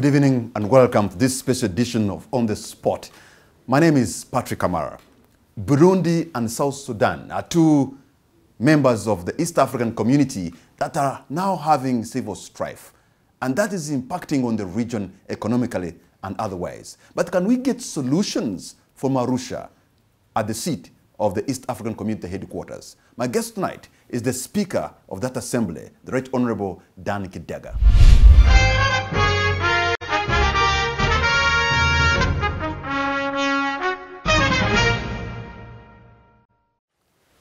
Good evening and welcome to this special edition of On the Spot. My name is Patrick Kamara. Burundi and South Sudan are two members of the East African community that are now having civil strife. And that is impacting on the region economically and otherwise. But can we get solutions from Arusha at the seat of the East African Community headquarters? My guest tonight is the Speaker of that assembly, the Right Honorable Dan Kidega.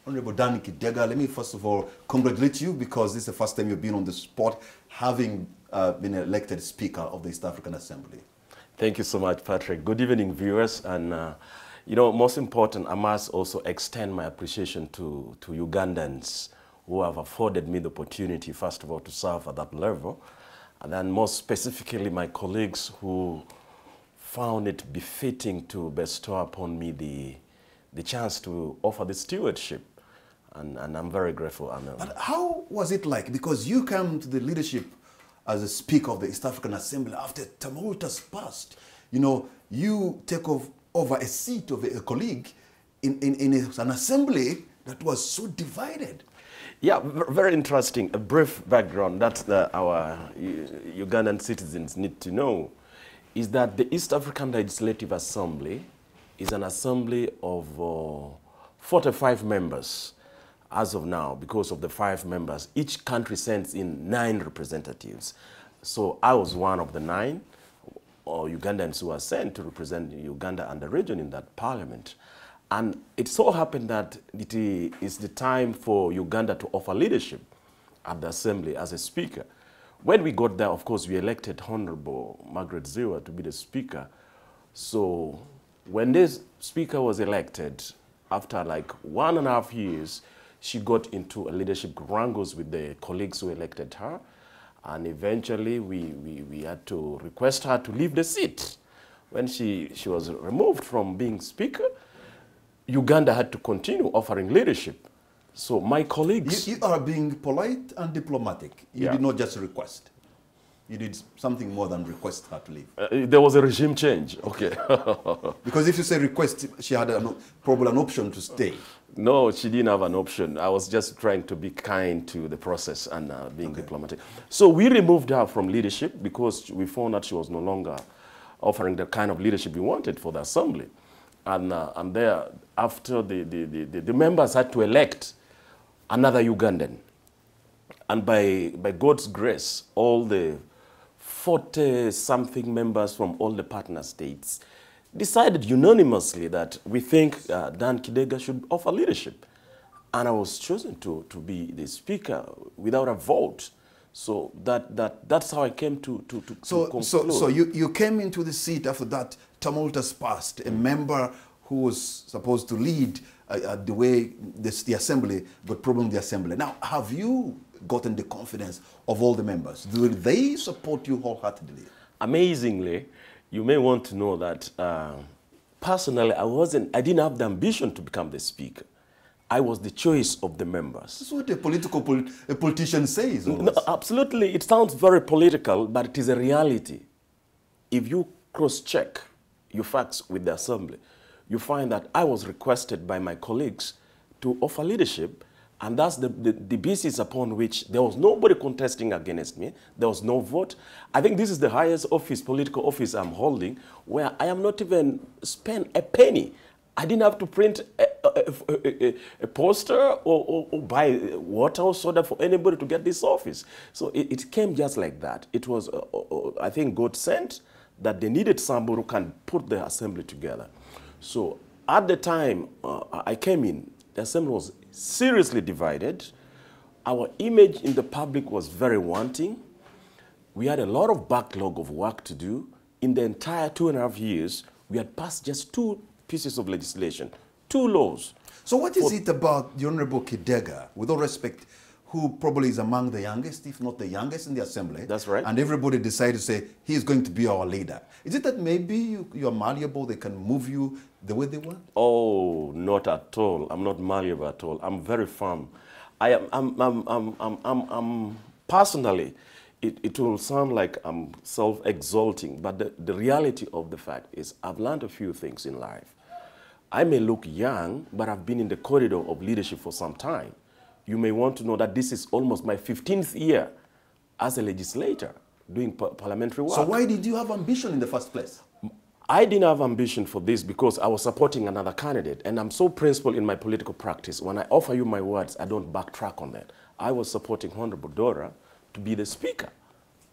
Honorable Dan Kidega, let me first of all congratulate you because this is the first time you've been on the spot having uh, been elected Speaker of the East African Assembly. Thank you so much, Patrick. Good evening, viewers. And, uh, you know, most important, I must also extend my appreciation to, to Ugandans who have afforded me the opportunity, first of all, to serve at that level. And then most specifically, my colleagues who found it befitting to bestow upon me the, the chance to offer the stewardship. And, and I'm very grateful. Uh, But how was it like? Because you come to the leadership as a Speaker of the East African Assembly after tumultuous past. You know, you take ov- over a seat of a, colleague in, in, in a- an assembly that was so divided. Yeah, very interesting. A brief background that the, our Ugandan citizens need to know is that the East African Legislative Assembly is an assembly of uh, 45 members as of now because of the five members. Each country sends in nine representatives. So I was one of the nine or Ugandans who were sent to represent Uganda and the region in that parliament. And it so happened that it is the time for Uganda to offer leadership at the assembly as a speaker. When we got there, of course, we elected Honorable Margaret Zziwa to be the speaker. So when this speaker was elected, after like one and a half years, she got into a leadership wrangles with the colleagues who elected her. And eventually we, we, we had to request her to leave the seat. When she, she was removed from being speaker, Uganda had to continue offering leadership. So my You, colleagues, you are being polite and diplomatic. You Yeah. did not just request. You did something more than request her to leave. uh, there was a regime change. Okay. Because if you say request, she had an, probably an option to stay. No, she didn't have an option. I was just trying to be kind to the process and uh, being diplomatic. So we removed her from leadership because we found that she was no longer offering the kind of leadership we wanted for the assembly. And, uh, and there, after the, the, the, the, the members had to elect another Ugandan. And by, by God's grace, all the 40 something members from all the partner states decided unanimously that we think uh, Dan Kidega should offer leadership. And I was chosen to, to be the speaker without a vote. So that, that, that's how I came to, to, to, to So, so, conclude. so you, you came into the seat after that tumult has passed. a member who was supposed to lead uh, uh, the way this, the assembly got problem the assembly. Now, have you gotten the confidence of all the members? Do they support you wholeheartedly? amazingly, you may want to know that uh, personally, I wasn't, I didn't have the ambition to become the speaker. I was the choice of the members. That's what a political pol- a politician says. No, absolutely, it sounds very political, but it is a reality. If you cross-check your facts with the assembly, you find that I was requested by my colleagues to offer leadership, and that's the, the, the basis upon which there was nobody contesting against me. There was no vote. I think this is the highest office, political office I'm holding, where I am not even spent a penny. I didn't have to print a, a, a- a- poster or, or, or buy water or soda for anybody to get this office. So it, it came just like that. It was, uh, uh, uh, I think, God sent that they needed somebody who can put the assembly together. So at the time uh, I came in, the assembly was seriously divided. Our image in the public was very wanting. We had a lot of backlog of work to do. In the entire two and a half years, we had passed just two pieces of legislation, two laws. So what is it about the Honorable Kidega, with all respect, who probably is among the youngest, if not the youngest in the assembly? That's right. And everybody decided to say, he is going to be our leader. Is it that maybe you, you're malleable, they can move you the way they want? Oh, not at all. I'm not malleable at all. I'm very firm. I am, I'm, I'm, I'm, I'm, I'm, I'm personally, it, it will sound like I'm self-exalting, but the, the reality of the fact is I've learned a few things in life. I may look young, but I've been in the corridor of leadership for some time. You may want to know that this is almost my 15th year as a legislator doing parliamentary work. So why did you have ambition in the first place? I didn't have ambition for this because I was supporting another candidate, and I'm so principled in my political practice. When I offer you my words, I don't backtrack on that. I was supporting Honorable Dora to be the Speaker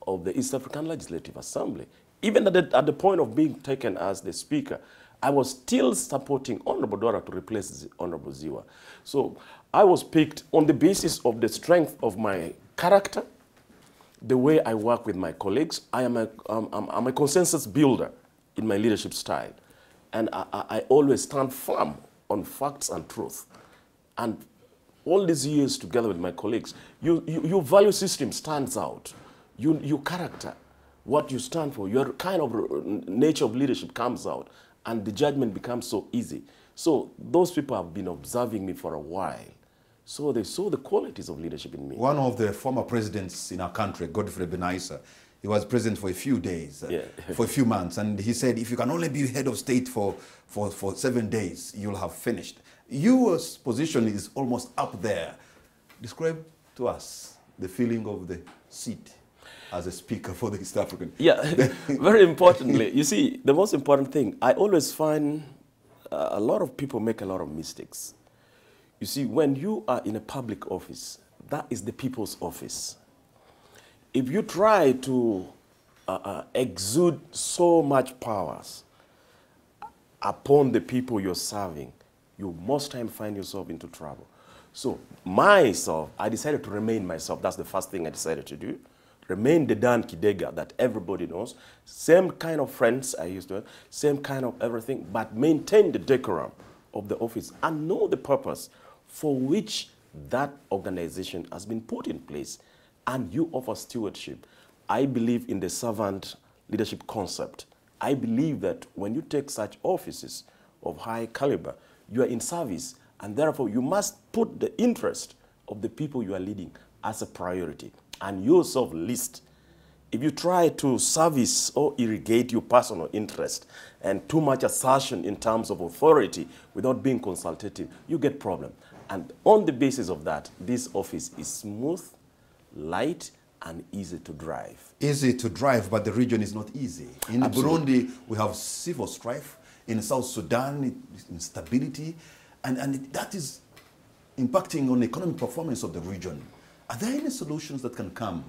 of the East African Legislative Assembly. Even at the, at the point of being taken as the Speaker, I was still supporting Honorable Dora to replace Honorable Zziwa. So I was picked on the basis of the strength of my character, the way I work with my colleagues. I am a, um, I'm, I'm a consensus builder in my leadership style. And I, I, I always stand firm on facts and truth. And all these years together with my colleagues, you, you, your value system stands out. You, your character, what you stand for, your kind of nature of leadership comes out, and the judgment becomes so easy. So those people have been observing me for a while. So they saw the qualities of leadership in me. One of the former presidents in our country, Godfrey Binaisa, he was president for a few days, uh, Yeah. for a few months, and he said, if you can only be head of state for, for, for seven days, you'll have finished. Your position is almost up there. Describe to us the feeling of the seat as a speaker for the East African. Yeah, very importantly, you see, the most important thing, I always find uh, a lot of people make a lot of mistakes. You see, when you are in a public office, that is the people's office. If you try to uh, uh, exude so much powers upon the people you're serving, you most time find yourself into trouble. So myself, I decided to remain myself. That's the first thing I decided to do. Remain the Dan Kidega that everybody knows. Same kind of friends I used to have, same kind of everything, but maintain the decorum of the office and know the purpose for which that organization has been put in place. And you offer stewardship. I believe in the servant leadership concept. I believe that when you take such offices of high caliber, you are in service, and therefore you must put the interest of the people you are leading as a priority, and yourself least. If you try to service or irrigate your personal interest and too much assertion in terms of authority without being consultative, you get problem. And on the basis of that, this office is smooth, light, and easy to drive. easy to drive, but the region is not easy. In Burundi, we have civil strife. In South Sudan, instability. And, and that is impacting on economic performance of the region. Are there any solutions that can come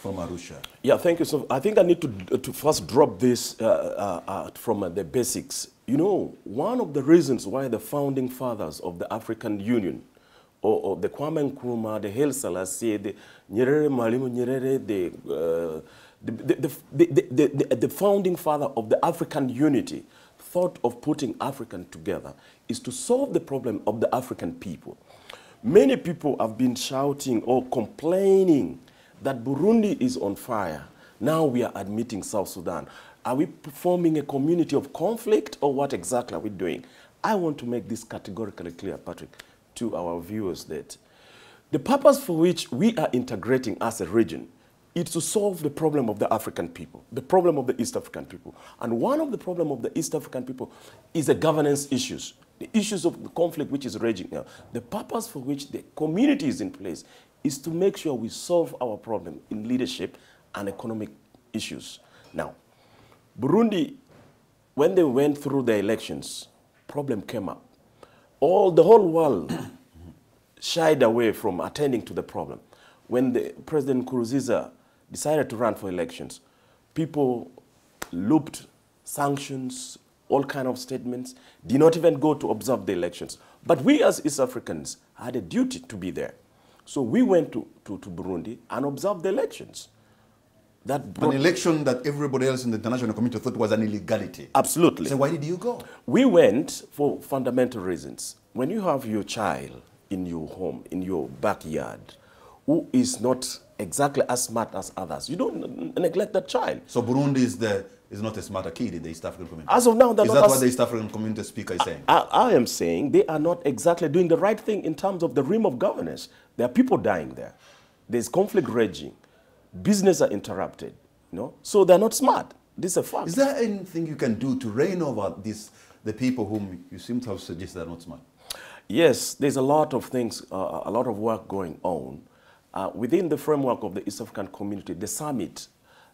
from Arusha? Yeah, thank you. So I think I need to, to first drop this uh, uh, uh, from uh, the basics. You know, one of the reasons why the founding fathers of the African Union, or, or the Kwame Nkrumah, the Haile Selassie, the Nyerere Mwalimu Nyerere, the, uh, the, the, the, the, the, the founding father of the African unity, thought of putting African together is to solve the problem of the African people. Many people have been shouting or complaining that Burundi is on fire. Now we are admitting South Sudan. Are we forming a community of conflict or what exactly are we doing? I want to make this categorically clear, Patrick, to our viewers that the purpose for which we are integrating as a region is to solve the problem of the African people, the problem of the East African people. And one of the problem of the East African people is the governance issues, the issues of the conflict which is raging now. The purpose for which the community is in place is to make sure we solve our problem in leadership and economic issues. Now, Burundi, when they went through the elections, problem came up. All the whole world shied away from attending to the problem. When the President Nkurunziza decided to run for elections, people looped sanctions, all kind of statements, did not even go to observe the elections. But we as East Africans had a duty to be there. So we went to, to, to Burundi and observed the elections. That An election that everybody else in the international community thought was an illegality. absolutely. So why did you go? We went for fundamental reasons. When you have your child in your home, in your backyard, who is not exactly as smart as others, you don't neglect that child. So Burundi is the is not a smarter kid in the East African community. As of now, they're is that what the East African community speaker is saying? I, I am saying they are not exactly doing the right thing in terms of the realm of governance. There are people dying there. There's conflict raging. business are interrupted. You know? So they're not smart. This is a fact. Is there anything you can do to reign over this, the people whom you seem to have suggested are not smart? Yes, there's a lot of things, uh, a lot of work going on. Uh, within the framework of the East African community, the summit,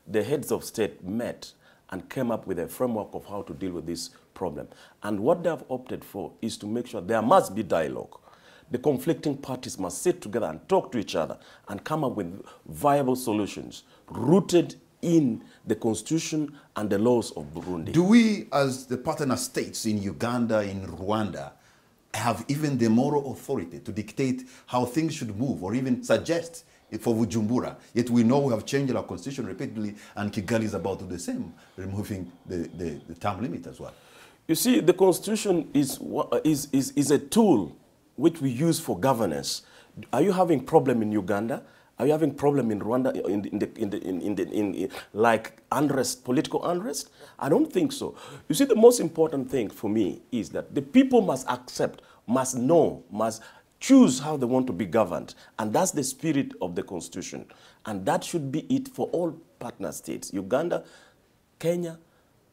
the heads of state met and came up with a framework of how to deal with this problem. And what they have opted for is to make sure there must be dialogue. The conflicting parties must sit together and talk to each other and come up with viable solutions rooted in the constitution and the laws of Burundi. Do we, as the partner states in Uganda, in Rwanda, have even the moral authority to dictate how things should move or even suggest for Bujumbura? Yet we know we have changed our constitution repeatedly and Kigali is about to do the same, removing the, the, the term limit as well. You see, the constitution is, is, is, is a tool which we use for governance. Are you having problem in Uganda? Are you having problem in Rwanda in, in, the, in, the, in, in, the, in, in like unrest, political unrest? I don't think so. You see, the most important thing for me is that the people must accept, must know, must choose how they want to be governed. And that's the spirit of the constitution. And that should be it for all partner states, Uganda, Kenya,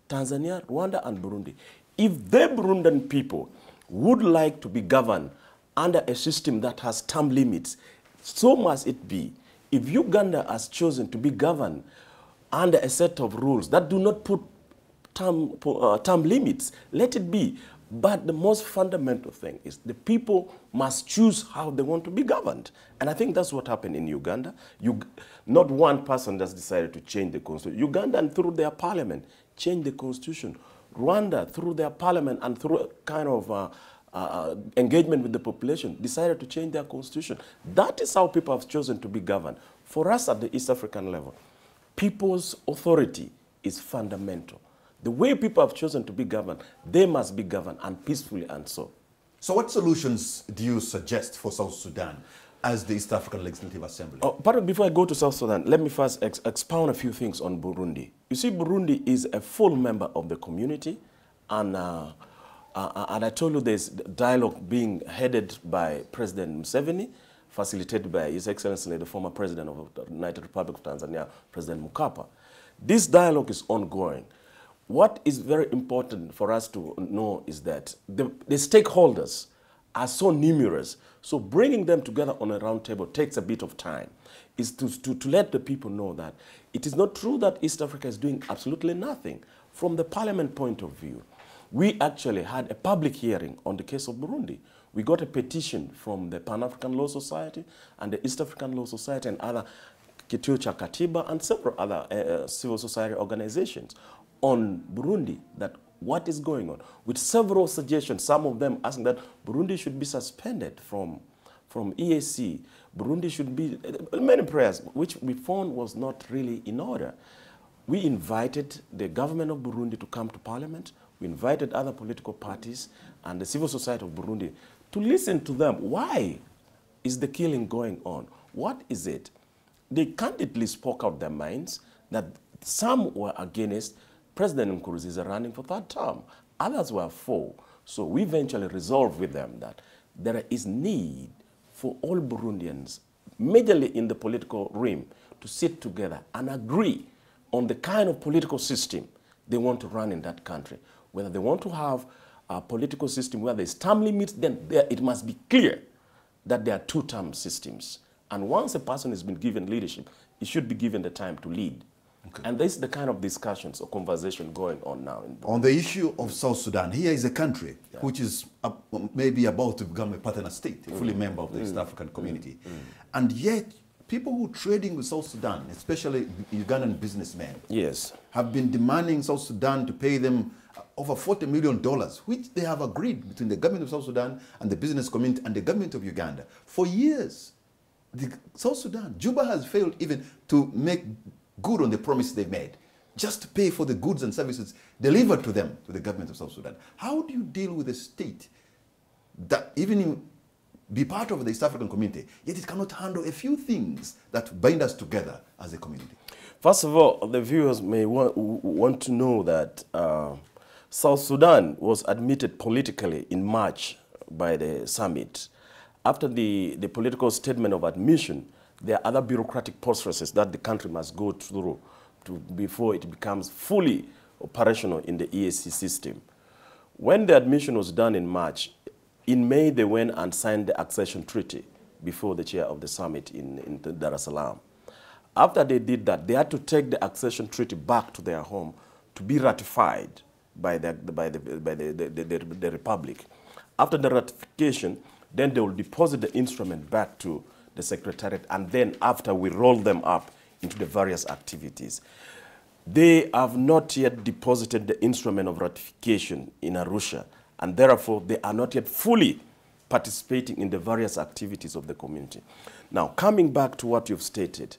Tanzania, Rwanda, and Burundi. If the Burundian people would like to be governed under a system that has term limits, so must it be. If Uganda has chosen to be governed under a set of rules that do not put term, uh, term limits, let it be. But the most fundamental thing is the people must choose how they want to be governed. And I think that's what happened in Uganda. You, not one person has decided to change the constitution. Uganda, through their parliament, changed the constitution. Rwanda, through their parliament and through a kind of uh, uh, engagement with the population, decided to change their constitution. That is how people have chosen to be governed. For us at the East African level, people's authority is fundamental. The way people have chosen to be governed, they must be governed and peacefully and so. So what solutions do you suggest for South Sudan as the East African Legislative Assembly? Oh, pardon, before I go to South Sudan, let me first ex expound a few things on Burundi. You see, Burundi is a full member of the community, and, uh, uh, and I told you there's dialogue being headed by President Museveni, facilitated by His Excellency, the former President of the United Republic of Tanzania, President Mkapa. This dialogue is ongoing. What is very important for us to know is that the, the stakeholders are so numerous, so bringing them together on a round table takes a bit of time, is to, to, to let the people know that it is not true that East Africa is doing absolutely nothing. From the parliament point of view, we actually had a public hearing on the case of Burundi. We got a petition from the Pan-African Law Society and the East African Law Society and other Kituo cha Katiba and several other uh, civil society organizations on Burundi that what is going on, with several suggestions, some of them asking that Burundi should be suspended from, from EAC, Burundi should be, many prayers, which we found was not really in order. We invited the government of Burundi to come to parliament, we invited other political parties and the civil society of Burundi to listen to them. Why is the killing going on? What is it? They candidly spoke out their minds that some were against President Nkurunziza running for third term. Others were for. So we eventually resolved with them that there is need for all Burundians, majorly in the political realm, to sit together and agree on the kind of political system they want to run in that country. Whether they want to have a political system where there's term limits, then there, it must be clear that there are two-term systems. And once a person has been given leadership, he should be given the time to lead. Okay. And this is the kind of discussions or conversation going on now. on the issue of South Sudan, here is a country yeah. which is uh, maybe about to become a partner state, a fully mm. member of the mm. East African community. Mm. And yet, people who are trading with South Sudan, especially Ugandan businessmen, yes, have been demanding South Sudan to pay them over $40 million, which they have agreed between the government of South Sudan and the business community and the government of Uganda for years. The South Sudan, Juba has failed even to make good on the promise they made, just to pay for the goods and services delivered to them, to the government of South Sudan. How do you deal with a state that even be part of the East African community, yet it cannot handle a few things that bind us together as a community? First of all, the viewers may want, want to know that uh, South Sudan was admitted politically in March by the summit. After the, the political statement of admission, There are other bureaucratic processes that the country must go through to, before it becomes fully operational in the EAC system. When the admission was done in March, in May they went and signed the accession treaty before the chair of the summit in, in Dar es Salaam. After they did that, they had to take the accession treaty back to their home to be ratified by the, by the, by the, the, the, the Republic. After the ratification, then they will deposit the instrument back to the Secretariat, and then after we roll them up into the various activities. They have not yet deposited the instrument of ratification in Arusha, and therefore they are not yet fully participating in the various activities of the community. Now, coming back to what you've stated,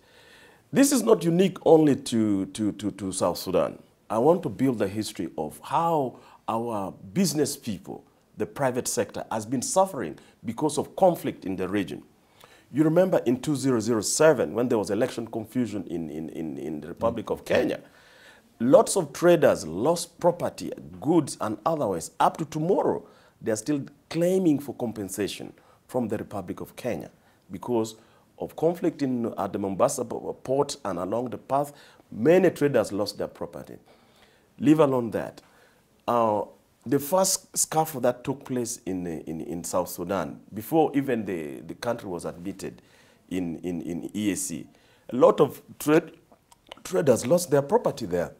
this is not unique only to, to, to, to South Sudan. I want to build the history of how our business people, the private sector, has been suffering because of conflict in the region. You remember in 2007 when there was election confusion in, in, in, in the Republic of Kenya, lots of traders lost property, goods and otherwise. Up to tomorrow, they are still claiming for compensation from the Republic of Kenya because of conflict in, at the Mombasa port and along the path, many traders lost their property. Leave alone that. Uh, the first scuffle that took place in, uh, in, in South Sudan, before even the, the country was admitted in, in, in EAC, a lot of trade, traders lost their property there.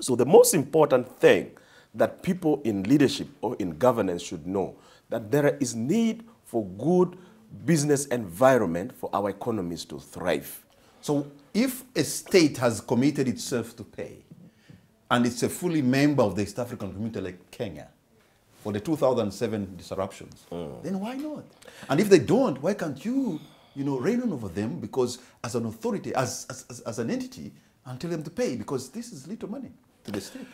So the most important thing that people in leadership or in governance should know, that there is need for good business environment for our economies to thrive. So if a state has committed itself to pay, and it's a fully member of the East African community like Kenya, for the 2007 disruptions, mm. then why not? And if they don't, why can't you, you know, reign on over them? Because as an authority, as, as, as an entity, and tell them to pay, because this is little money to the state.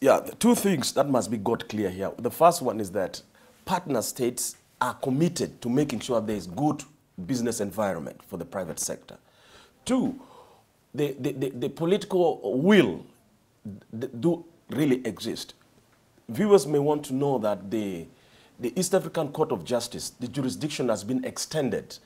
Yeah, two things that must be got clear here. The first one is that partner states are committed to making sure there is good business environment for the private sector. Two, the, the, the, the political will do really exist. Viewers may want to know that the, the East African Court of Justice, the jurisdiction has been extended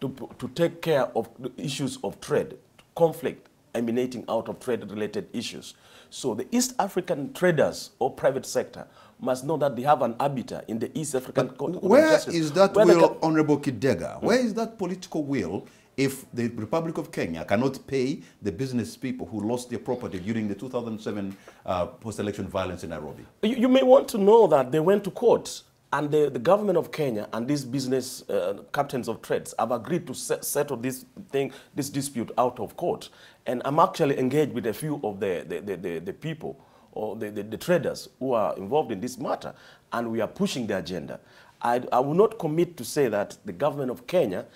to, to take care of the issues of trade, conflict emanating out of trade-related issues. So the East African traders or private sector must know that they have an arbiter in the East African but Court of Justice. Where is that will, Honorable Kidega? Hmm? Where is that political will if the Republic of Kenya cannot pay the business people who lost their property during the 2007 uh, post-election violence in Nairobi? You, you, may want to know that they went to court and the, the government of Kenya and these business uh, captains of trades have agreed to settle this thing, this dispute out of court. And I'm actually engaged with a few of the, the, the, the, people or the, the, the, traders who are involved in this matter, and we are pushing the agenda. I, I will not commit to say that the government of Kenya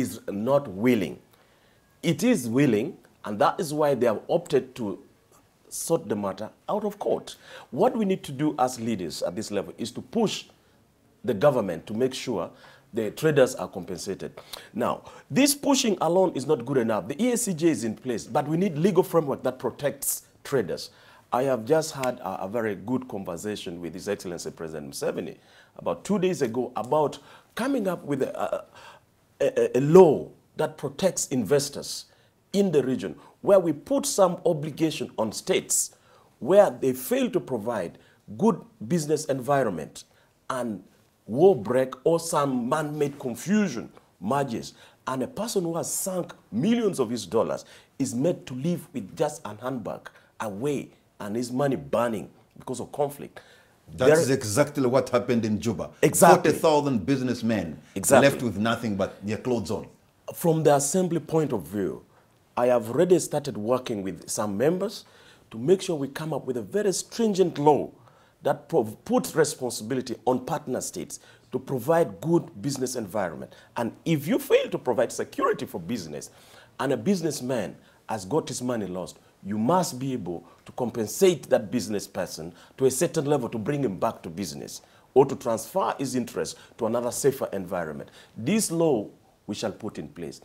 is not willing. It is willing, and that is why they have opted to sort the matter out of court. What we need to do as leaders at this level is to push the government to make sure the traders are compensated. Now, this pushing alone is not good enough. The EACJ is in place, but we need legal framework that protects traders. I have just had a, a very good conversation with His Excellency President Museveni about two days ago about coming up with a, a, a, law that protects investors in the region, where we put some obligation on states where they fail to provide good business environment and war break or some man-made confusion merges and a person who has sunk millions of his dollars is made to live with just an handbag away and his money burning because of conflict. That's exactly what happened in Juba. Exactly. 40,000 businessmen exactly. left with nothing but their clothes on. From the assembly point of view, I have already started working with some members to make sure we come up with a very stringent law that puts responsibility on partner states to provide good business environment. And if you fail to provide security for business and a businessman has got his money lost, you must be able to compensate that business person to a certain level to bring him back to business or to transfer his interest to another safer environment. This law we shall put in place.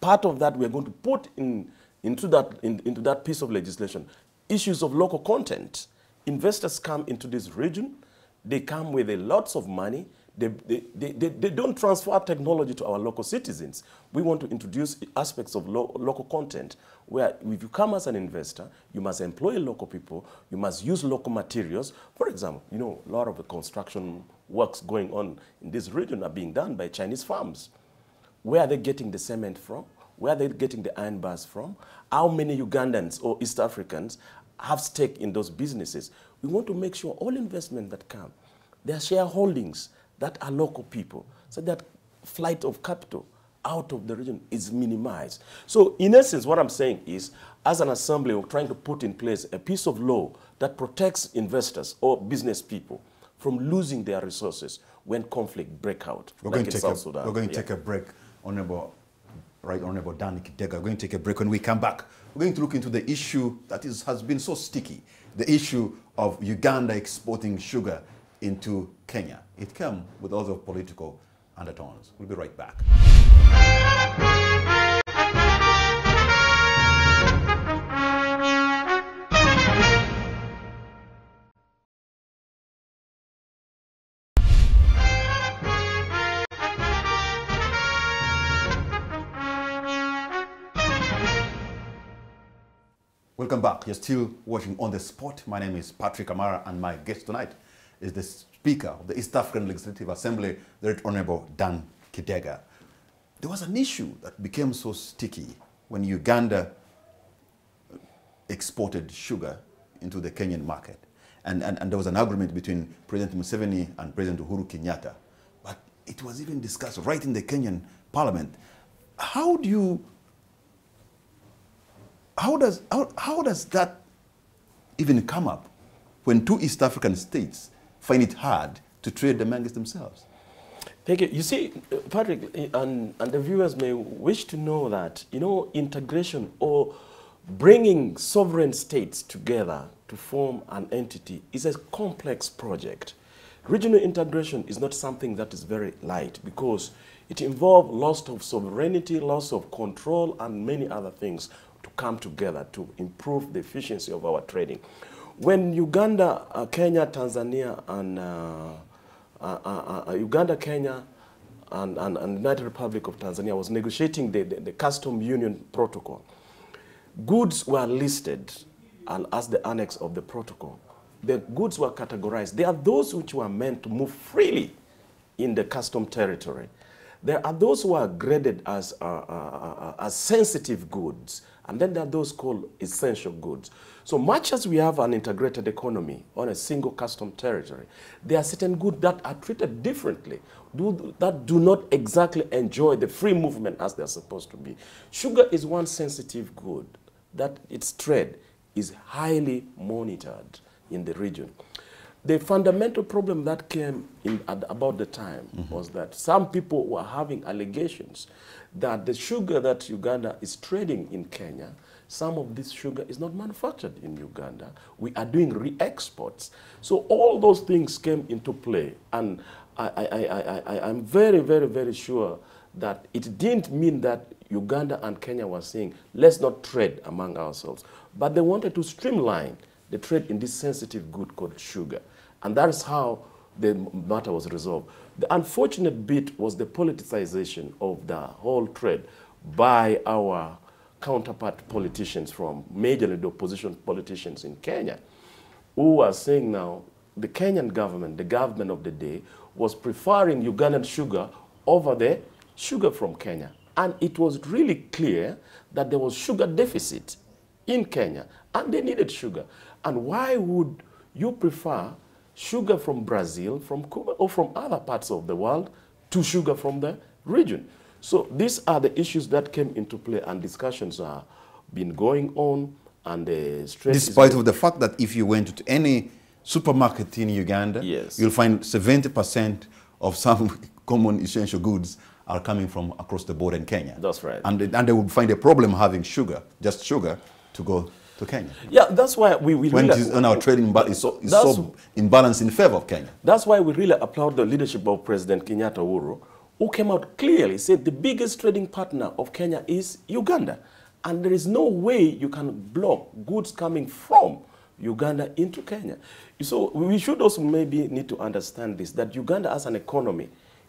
Part of that we are going to put in, into, that, in, into that piece of legislation issues of local content. Investors come into this region, they come with a lots of money, They, they, they, they, don't transfer technology to our local citizens. We want to introduce aspects of lo local content where if you come as an investor, you must employ local people, you must use local materials. For example, you know, a lot of the construction works going on in this region are being done by Chinese firms. Where are they getting the cement from? Where are they getting the iron bars from? How many Ugandans or East Africans have stake in those businesses? We want to make sure all investment that come, their shareholdings that are local people, so that flight of capital out of the region is minimized. So in essence, what I'm saying is, as an assembly, we're trying to put in place a piece of law that protects investors or business people from losing their resources when conflict break out, We're like going to take a, Sudan. We're going to Yeah. take a break, Honorable, right, Honorable Dan Kidega. We're going to take a break. When we come back, we're going to look into the issue that is, has been so sticky, the issue of Uganda exporting sugar into Kenya. It came with other political undertones. We'll be right back. Welcome back. You're still watching On the Spot. My name is Patrick Kamara, and my guest tonight is the Speaker of the East African Legislative Assembly, the Right Honorable Dan Kidega. There was an issue that became so sticky when Uganda exported sugar into the Kenyan market. And, and, and there was an agreement between President Museveni and President Uhuru Kenyatta. But it was even discussed right in the Kenyan parliament. How do you how does how, how does that even come up when two East African states find it hard to trade amongst themselves? Thank you. You see, Patrick, and, and the viewers may wish to know that, you know, integration or bringing sovereign states together to form an entity is a complex project. Regional integration is not something that is very light because it involves loss of sovereignty, loss of control, and many other things to come together to improve the efficiency of our trading. When Uganda, uh, Kenya, Tanzania, and uh, uh, uh, uh, Uganda, Kenya, and, and, and United Republic of Tanzania was negotiating the, the, the custom union protocol. Goods were listed as the annex of the protocol. The goods were categorized. There are those which were meant to move freely in the custom territory. There are those who are graded as, uh, uh, uh, as sensitive goods, and then there are those called essential goods. So much as we have an integrated economy on a single custom territory, there are certain goods that are treated differently, do, that do not exactly enjoy the free movement as they're supposed to be. Sugar is one sensitive good that its trade is highly monitored in the region. The fundamental problem that came in at about the time was that some people were having allegations that the sugar that Uganda is trading in Kenya, some of this sugar is not manufactured in Uganda. We are doing re-exports. So all those things came into play. And I, I, I, I, I, I'm very, very, very sure that it didn't mean that Uganda and Kenya were saying, let's not trade among ourselves. But they wanted to streamline the trade in this sensitive good called sugar. And that is how the matter was resolved. The unfortunate bit was the politicization of the whole trade by our counterpart politicians from majorly the opposition politicians in Kenya, who are saying now the Kenyan government, the government of the day, was preferring Ugandan sugar over the sugar from Kenya. And it was really clear that there was sugar deficit in Kenya, and they needed sugar. And why would you prefer sugar from Brazil, from Cuba, or from other parts of the world to sugar from the region? So these are the issues that came into play, and discussions have been going on, and the stress Despite of the fact that if you went to any supermarket in Uganda, Yes. you'll find 70% of some common essential goods are coming from across the border in Kenya. That's right. And, and they would find a problem having sugar, just sugar, to go to Kenya. Yeah, that's why we, we When really, when our trading is so, is so imbalanced in favor of Kenya. That's why we really applaud the leadership of President Kenyatta Uhuru, who came out clearly said the biggest trading partner of Kenya is Uganda. And there is no way you can block goods coming from Uganda into Kenya. So we should also maybe need to understand this, that Uganda as an economy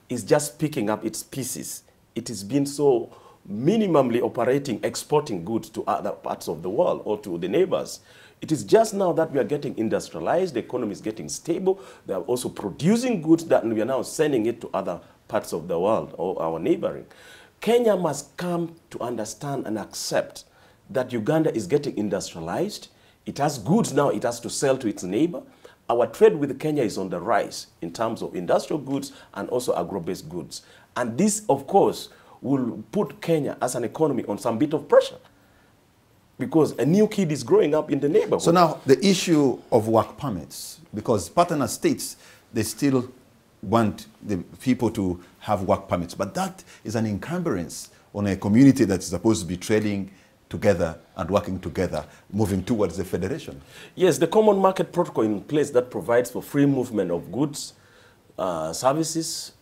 is just picking up its pieces. It has been so minimally operating, exporting goods to other parts of the world or to the neighbors. It is just now that we are getting industrialized, the economy is getting stable. They are also producing goods that we are now sending it to other parts of the world or our neighboring. Kenya must come to understand and accept that Uganda is getting industrialized. It has goods now it has to sell to its neighbor. Our trade with Kenya is on the rise in terms of industrial goods and also agro-based goods. And this, of course, will put Kenya as an economy on some bit of pressure because a new kid is growing up in the neighborhood. So now the issue of work permits, because partner states, they still want the people to have work permits, but that is an encumbrance on a community that is supposed to be trading together and working together, moving towards the federation. Yes, the common market protocol in place that provides for free movement of goods, uh, services,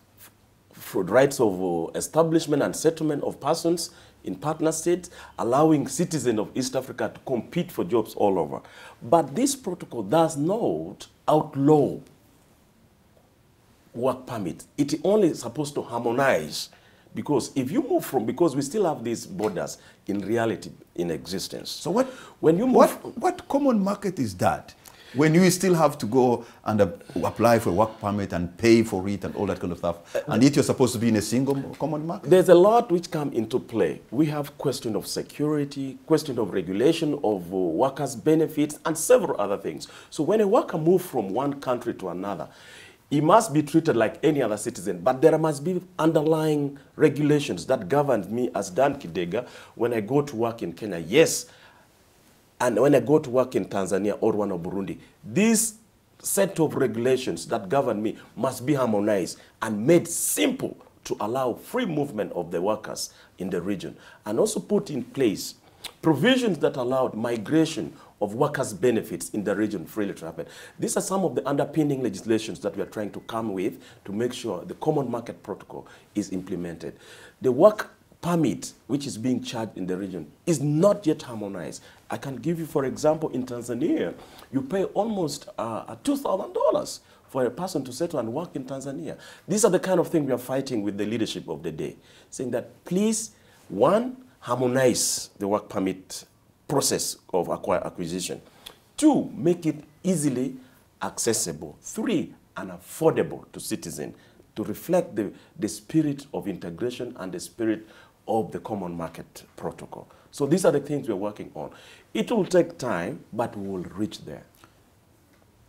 rights of uh, establishment and settlement of persons in partner states, allowing citizens of East Africa to compete for jobs all over. But this protocol does not outlaw work permit. It only is supposed to harmonize because if you move from, because we still have these borders in reality in existence. So what, when you move, what, what common market is that? When you still have to go and uh, apply for a work permit and pay for it and all that kind of stuff, and yet you're supposed to be in a single common market? There's a lot which come into play. We have question of security, question of regulation of uh, workers' benefits, and several other things. So when a worker moves from one country to another, he must be treated like any other citizen, but there must be underlying regulations that govern me as Dan Kidega when I go to work in Kenya. Yes, and when I go to work in Tanzania or one of Burundi, this set of regulations that govern me must be harmonized and made simple to allow free movement of the workers in the region and also put in place provisions that allowed migration of workers' benefits in the region freely to happen. These are some of the underpinning legislations that we are trying to come with to make sure the common market protocol is implemented. The work permit which is being charged in the region is not yet harmonized. I can give you, for example, in Tanzania, you pay almost uh, $2,000 for a person to settle and work in Tanzania. These are the kind of things we are fighting with the leadership of the day, saying that please, one, harmonize the work permit process of acquire acquisition. Two, make it easily accessible. Three, and affordable to citizens to reflect the, the spirit of integration and the spirit of the common market protocol. So these are the things we're working on. It will take time, but we will reach there.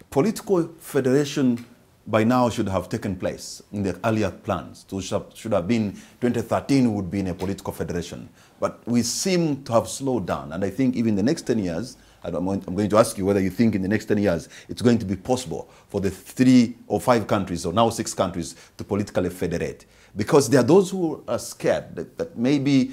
Political federation by now should have taken place in the earlier plans. So should have been 2013 would be in a political federation. But we seem to have slowed down. And I think even the next 10 years, I'm going to ask you whether you think in the next 10 years it's going to be possible for the three or five countries, or now six countries, to politically federate. Because there are those who are scared that, that maybe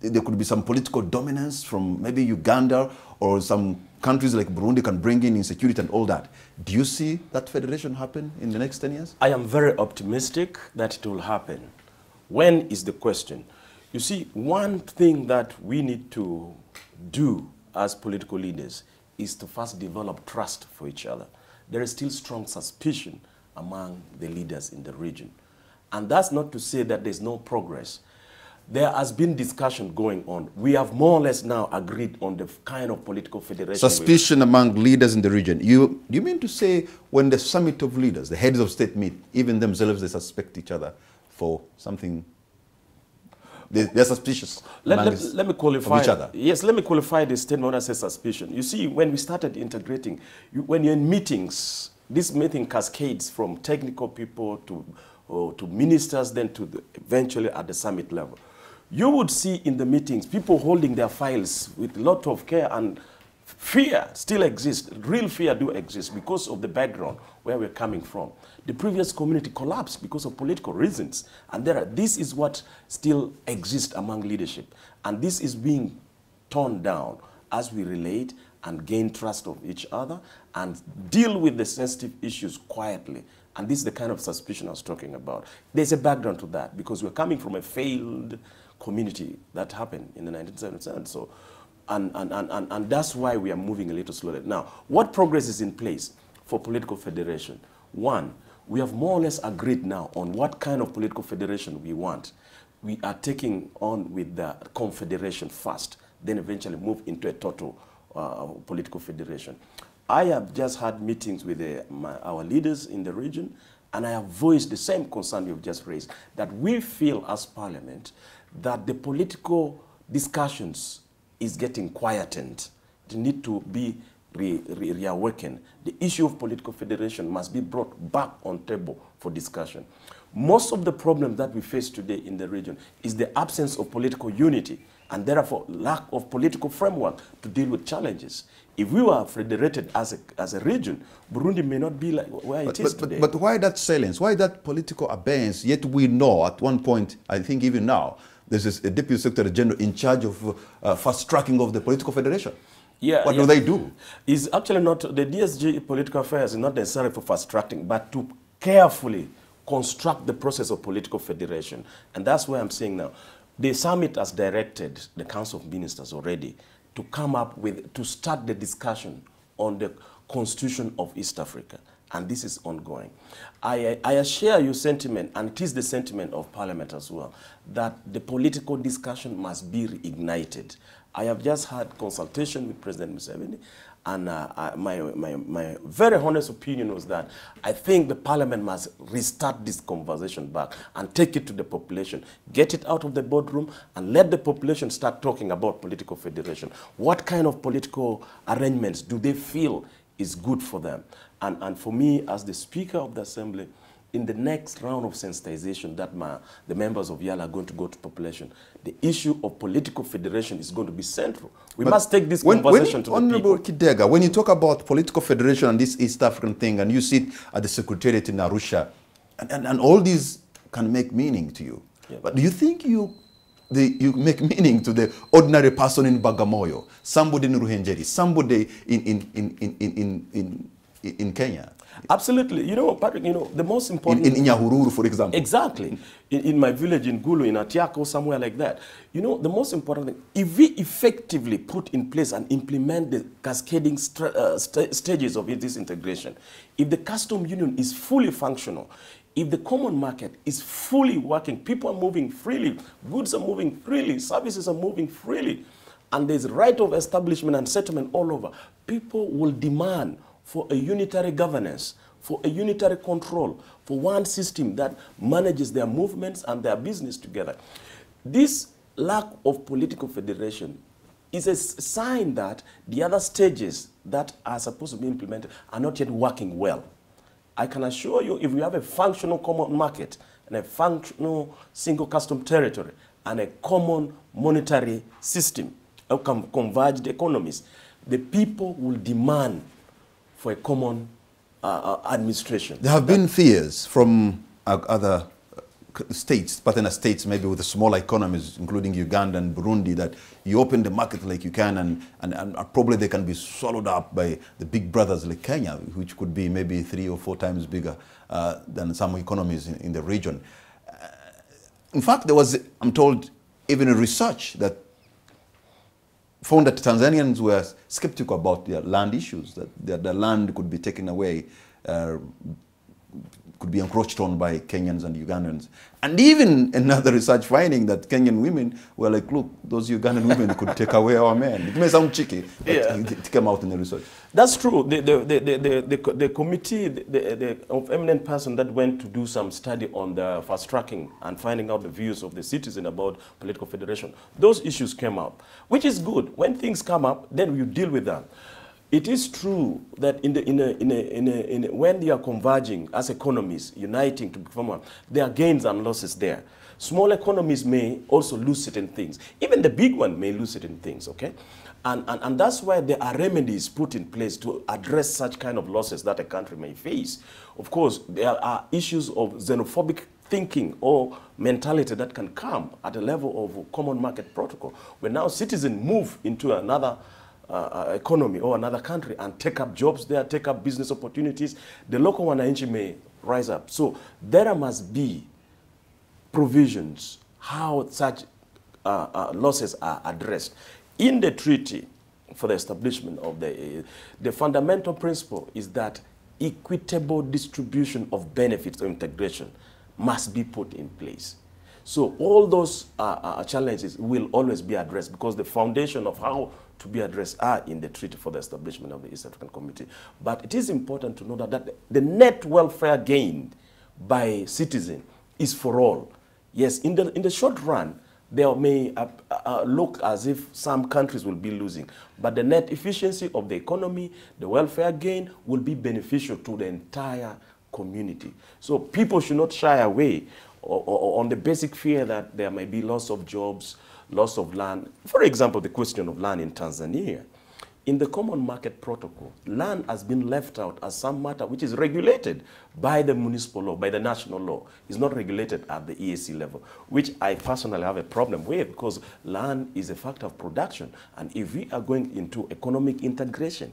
there could be some political dominance from maybe Uganda or some countries like Burundi can bring in insecurity and all that. Do you see that federation happen in the next 10 years? I am very optimistic that it will happen. When is the question? You see, one thing that we need to do as political leaders is to first develop trust for each other. There is still strong suspicion among the leaders in the region. And that's not to say that there's no progress. There has been discussion going on. We have more or less now agreed on the kind of political federation. Suspicion among leaders in the region. You, you mean to say when the summit of leaders, the heads of state meet, even themselves they suspect each other for something they, they're suspicious. Let, let, let, me qualify. each other. Yes, let me qualify the statement when I say suspicion. You see, when we started integrating, you, when you're in meetings, this meeting cascades from technical people to, uh, to ministers, then to the, eventually at the summit level. You would see in the meetings people holding their files with a lot of care and fear still exists. Real fear do exist because of the background where we're coming from. The previous community collapsed because of political reasons. And there are, this is what still exists among leadership. And this is being torn down as we relate and gain trust of each other and deal with the sensitive issues quietly. And this is the kind of suspicion I was talking about. There's a background to that because we're coming from a failed community that happened in the 1970s. So And, and, and, and, and that's why we are moving a little slowly. Now, what progress is in place for political federation? One, we have more or less agreed now on what kind of political federation we want. We are taking on with the confederation first, then eventually move into a total uh, political federation. I have just had meetings with the, my, our leaders in the region, and I have voiced the same concern you've just raised, that we feel as parliament that the political discussions is getting quietened. They need to be re, re, reawakened. The issue of political federation must be brought back on table for discussion. Most of the problems that we face today in the region is the absence of political unity and therefore lack of political framework to deal with challenges. If we were federated as a, as a region, Burundi may not be like where it but, is but, today. But, but why that silence? Why that political abeyance? Yet we know at one point, I think even now, this is a deputy secretary general in charge of uh, fast tracking of the political federation. Yeah, what yeah. do they do? Is actually not the DSG political affairs is not necessary for fast tracking, but to carefully construct the process of political federation. And that's where I'm saying now. The summit has directed the Council of Ministers already to come up with, to start the discussion on the constitution of East Africa. And this is ongoing. I, I share your sentiment, and it is the sentiment of Parliament as well, that the political discussion must be reignited. I have just had consultation with President Museveni, and uh, I, my, my, my very honest opinion was that I think the parliament must restart this conversation back and take it to the population, get it out of the boardroom, and let the population start talking about political federation. What kind of political arrangements do they feel is good for them? And, and for me, as the Speaker of the Assembly, in the next round of sensitization that my, the members of EALA are going to go to population, the issue of political federation is going to be central. We But must take this when, conversation when, to Honorable. Kidega, when you talk about political federation and this East African thing, and you sit at the Secretariat in Arusha, and, and, and all these can make meaning to you. Yeah. But do you think you, the, you make meaning to the ordinary person in Bagamoyo, somebody in Ruhengeri, somebody in, in, in, in, in, in, in Kenya, Absolutely. You know, Patrick, you know, the most important... in, in Nyahururu, for example? Exactly. In, in my village in Gulu, in Atiako, somewhere like that. You know, the most important thing, if we effectively put in place and implement the cascading uh, sta- stages of this integration, if the custom union is fully functional, if the common market is fully working, people are moving freely, goods are moving freely, services are moving freely, and there's right of establishment and settlement all over, people will demand for a unitary governance, for a unitary control, for one system that manages their movements and their business together. This lack of political federation is a sign that the other stages that are supposed to be implemented are not yet working well. I can assure you, if we have a functional common market and a functional single custom territory and a common monetary system, com- converged economies, the people will demand for a common uh, uh, administration. There have been fears from uh, other uh, states, partner states, maybe with the smaller economies, including Uganda and Burundi, that you open the market like you can, and, and, and probably they can be swallowed up by the big brothers like Kenya, which could be maybe three or four times bigger uh, than some economies in, in the region. Uh, in fact, there was, I'm told, even a research that found that Tanzanians were skeptical about their land issues, that their, their land could be taken away, uh, could be encroached on by Kenyans and Ugandans. And even another research finding that Kenyan women were like, look, those Ugandan women could take away our men. It may sound cheeky, but Yeah. it, it came out in the research. That's true. The, the, the, the, the, the, committee the, the, of eminent person that went to do some study on the fast tracking and finding out the views of the citizen about political federation, those issues came up, which is good. When things come up, then you deal with them. It is true that in the, in a, in a, in a, in a, when they are converging as economies, uniting to become one, there are gains and losses there. Small economies may also lose certain things. Even the big one may lose certain things, okay? And, and, and that's why there are remedies put in place to address such kind of losses that a country may face. Of course, there are issues of xenophobic thinking or mentality that can come at the level of common market protocol, where now citizens move into another uh, uh, economy or another country and take up jobs there, take up business opportunities, the local wananchi may rise up. So there must be provisions how such uh, uh, losses are addressed. in the treaty for the establishment of the, the fundamental principle is that equitable distribution of benefits of integration must be put in place. So all those uh, uh, challenges will always be addressed because the foundation of how to be addressed are in the treaty for the establishment of the East African Community. But it is important to know that, that the net welfare gained by citizen is for all. Yes, in the, in the short run, there may uh, uh, look as if some countries will be losing. But the net efficiency of the economy, the welfare gain, will be beneficial to the entire community. So people should not shy away or, or, on the basic fear that there may be loss of jobs, loss of land. For example, the question of land in Tanzania. In the Common Market Protocol, land has been left out as some matter which is regulated by the municipal law, by the national law. It's not regulated at the EAC level, which I personally have a problem with because land is a factor of production. And if we are going into economic integration,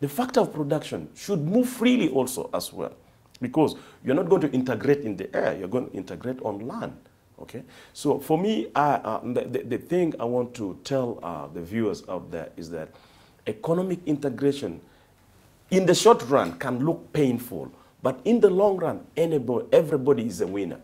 the factor of production should move freely also as well. Because you're not going to integrate in the air, you're going to integrate on land. Okay? So for me, uh, the, the, thing I want to tell uh, the viewers out there is that economic integration in the short run can look painful, but in the long run, anybody, everybody is a winner.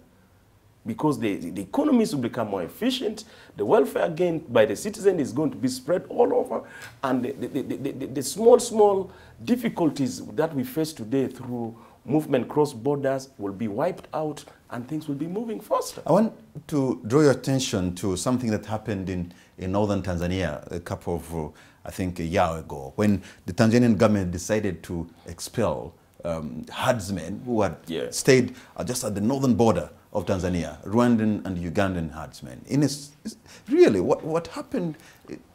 Because the, the economies will become more efficient, the welfare gained by the citizen is going to be spread all over, and the, the, the, the, the small, small difficulties that we face today through movement cross borders will be wiped out and things will be moving faster. I want to draw your attention to something that happened in, in northern Tanzania a couple of I think a year ago, when the Tanzanian government decided to expel um, herdsmen who had yeah. stayed uh, just at the northern border of Tanzania, Rwandan and Ugandan herdsmen. In a, really, what, what happened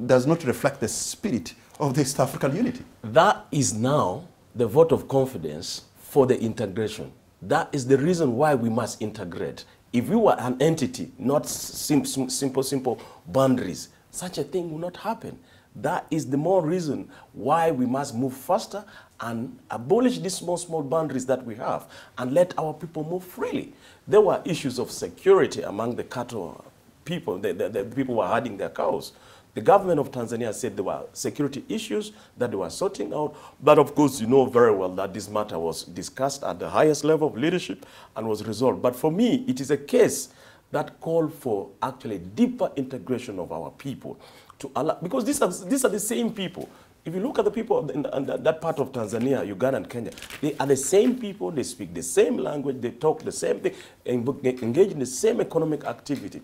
does not reflect the spirit of the East African unity. That is now the vote of confidence for the integration. That is the reason why we must integrate. If we were an entity, not sim simple, simple boundaries, such a thing will not happen. That is the more reason why we must move faster and abolish these small, small boundaries that we have and let our people move freely. There were issues of security among the cattle people, the, the, the people were herding their cows. The government of Tanzania said there were security issues that they were sorting out. But of course, you know very well that this matter was discussed at the highest level of leadership and was resolved. But for me, it is a case that called for actually deeper integration of our people to allow, because these are, these are the same people. If you look at the people in, the, in that part of Tanzania, Uganda, and Kenya, they are the same people, they speak the same language, they talk the same thing, engage in the same economic activity.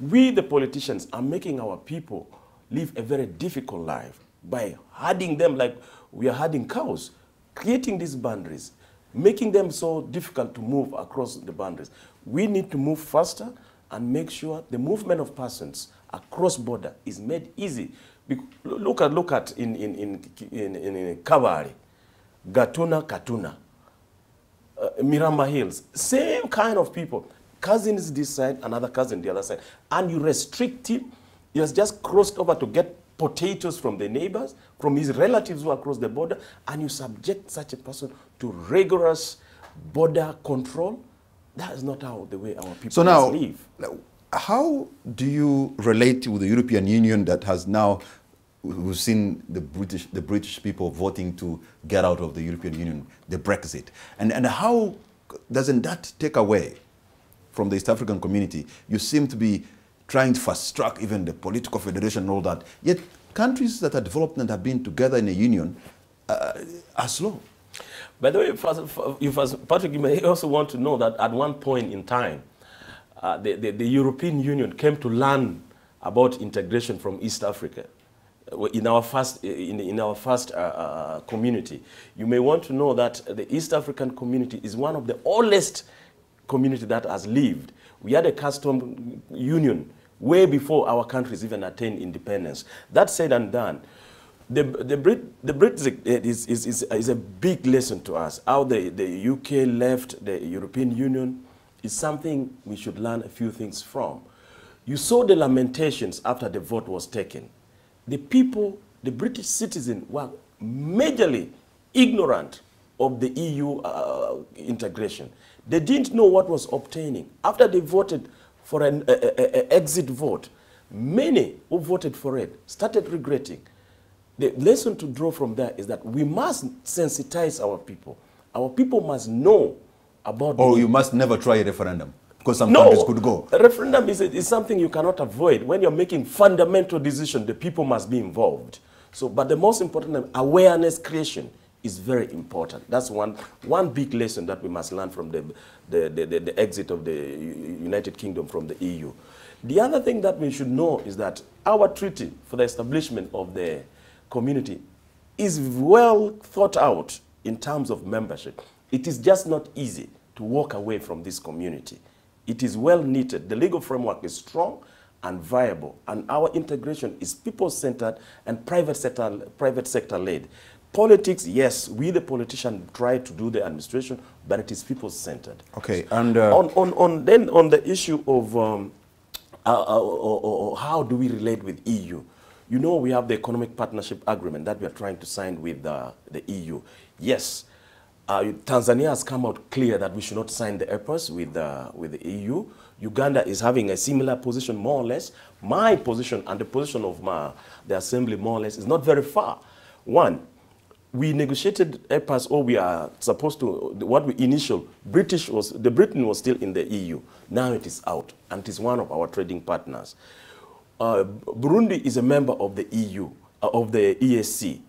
We, the politicians, are making our people live a very difficult life by herding them like we are herding cows, creating these boundaries, making them so difficult to move across the boundaries. We need to move faster and make sure the movement of persons across border is made easy. Look at, look at in, in, in, in, in Kabale, Gatuna, Katuna, uh, Mirama Hills, same kind of people. Cousins this side, another cousin the other side. And you restrict him. He has just crossed over to get potatoes from the neighbors, from his relatives who are across the border, and you subject such a person to rigorous border control. That is not how the way our people so now, live how do you relate with the European Union that has now we've seen the British the British people voting to get out of the European Union, the Brexit, and and how doesn't that take away from the East African community? You seem to be trying to fast track even the political federation and all that. Yet countries that are developed and have been together in a union uh, are slow. By the way, Patrick, you may also want to know that at one point in time, uh, the, the, the, European Union came to learn about integration from East Africa uh, in our first, in, in our first uh, uh, community. You may want to know that the East African community is one of the oldest community that has lived. We had a custom union way before our countries even attained independence. That said and done, the, the, Brit, the Brit is, is, is, is a big lesson to us. How the, the UK left the European Union, is something we should learn a few things from. You saw the lamentations after the vote was taken. The people, the British citizens, were majorly ignorant of the EU uh, integration. They didn't know what was obtaining. After they voted for an exit vote, Many who voted for it started regretting. The lesson to draw from there is that we must sensitize our people. Our people must know about oh, Or you must never try a referendum because some no, countries could go. A referendum is, is something you cannot avoid. When you're making fundamental decision, the people must be involved. So, but the most important thing, awareness creation is very important. That's one, one big lesson that we must learn from the, the, the, the, the exit of the United Kingdom from the EU. The other thing that we should know is that our treaty for the establishment of the community is well thought out in terms of membership. It is just not easy to walk away from this community. It is well knitted. The legal framework is strong and viable, and our integration is people-centered and private sector, private sector led. Politics, yes, we the politician try to do the administration, but it is people-centered. Okay, and uh, on, on, on, then on the issue of um, uh, uh, how do we relate with EU? You know, we have the economic partnership agreement that we are trying to sign with uh, the EU. Yes, uh, Tanzania has come out clear that we should not sign the EPAs with, uh, with the EU. Uganda is having a similar position, more or less. My position and the position of my, the assembly, more or less, is not very far. One, we negotiated EPAS, or we are supposed to, what we initial, British was, the Britain was still in the EU. Now it is out, and it is one of our trading partners. Uh, Burundi is a member of the EU, uh, of the EAC,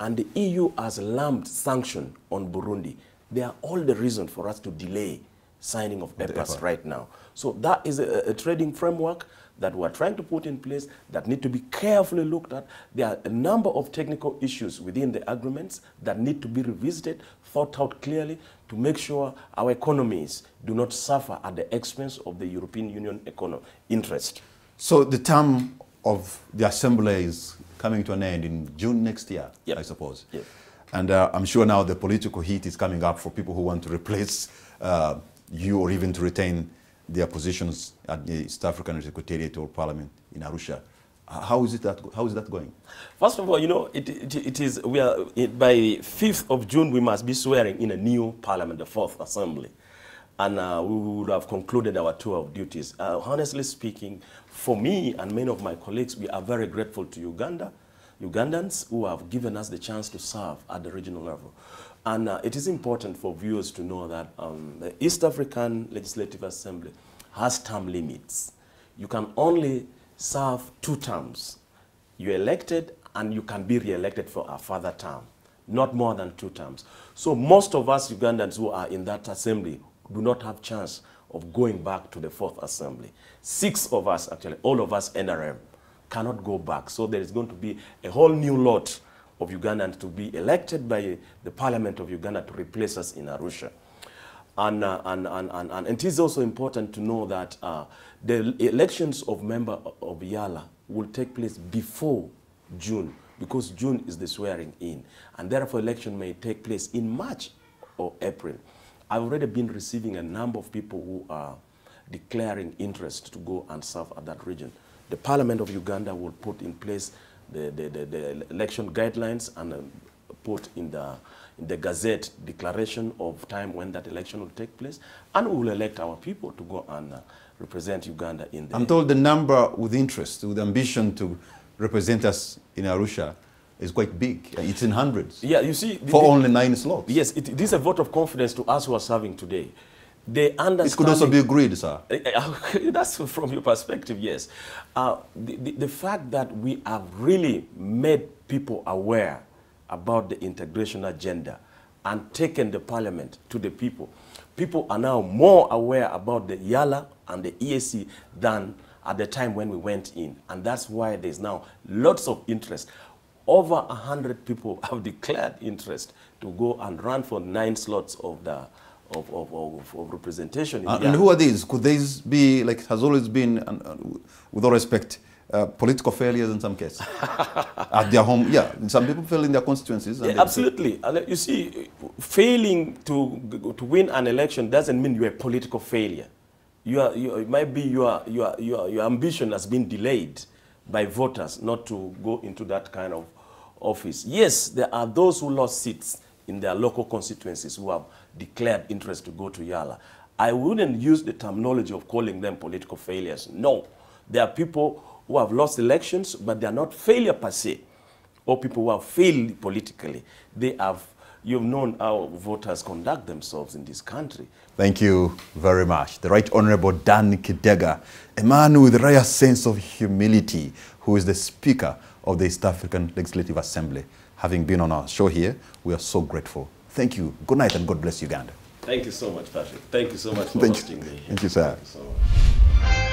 and the EU has lumped sanction on Burundi. They are all the reasons for us to delay signing of EPAS right now. So that is a, a trading framework that we're trying to put in place that need to be carefully looked at. There are a number of technical issues within the agreements that need to be revisited, thought out clearly to make sure our economies do not suffer at the expense of the European Union econo- interest. so the term of the assembly is coming to an end in June next year, Yep. I suppose. Yep. And uh, I'm sure now the political heat is coming up for people who want to replace uh, you or even to retain their positions at the East African Secretariat or Parliament in Arusha. Uh, How is it that how is that going? First of all, you know, it, it, it is, we are, it, by 5th of June, we must be swearing in a new parliament, the fourth assembly. And uh, we would have concluded our tour of duties. Uh, honestly speaking, for me and many of my colleagues, we are very grateful to Uganda, Ugandans who have given us the chance to serve at the regional level. And uh, it is important for viewers to know that um, the East African Legislative Assembly has term limits. You can only serve two terms. You're elected and you can be re-elected for a further term, not more than two terms. So most of us Ugandans who are in that assembly do not have chance of going back to the fourth assembly. Six of us, actually, all of us NRM, cannot go back. So there is going to be a whole new lot of Ugandans to be elected by the parliament of Uganda to replace us in Arusha. And, uh, and, and, and, and it is also important to know that uh, the elections of member of EALA will take place before June because June is the swearing in. And therefore election may take place in March or April. I've already been receiving a number of people who are declaring interest to go and serve at that region. The Parliament of Uganda will put in place the, the, the, the election guidelines and uh, put in the, in the Gazette declaration of time when that election will take place, and we will elect our people to go and uh, represent Uganda in the. I'm told the number with interest, with ambition to represent us in Arusha is quite big. Uh, it's in hundreds yeah, you see, the- for the- only nine slots. yes, it, it is a vote of confidence to us who are serving today. They understand. It could also be agreed, sir. Eh, eh, that's from your perspective, yes. Uh, the, the, the fact that we have really made people aware about the integration agenda and taken the parliament to the people, people are now more aware about the EALA and the EAC than at the time when we went in. And that's why there's now lots of interest. Over 100 people have declared interest to go and run for nine slots of the of, of, of, of representation. In Uh, and who are these? Could these be, like, has always been, uh, with all respect, uh, political failures in some cases? At their home, yeah. Some people fail in their constituencies. Yeah, absolutely. And, uh, You see, failing to, to win an election doesn't mean you're a political failure. You are, you, it might be your, your, your, your ambition has been delayed by voters not to go into that kind of office. Yes, there are those who lost seats in their local constituencies who have declared interest to go to EALA. I wouldn't use the terminology of calling them political failures. No. There are people who have lost elections, but they are not failure per se, or people who have failed politically. They have, you've known how voters conduct themselves in this country. Thank you very much. The Right Honorable Dan Kidega, a man with a rare sense of humility, who is the Speaker of the East African Legislative Assembly. Having been on our show here, we are so grateful. Thank you. Good night and God bless Uganda. Thank you so much, Patrick. Thank you so much for Thank you. hosting me. Thank you, sir. Thank you so much.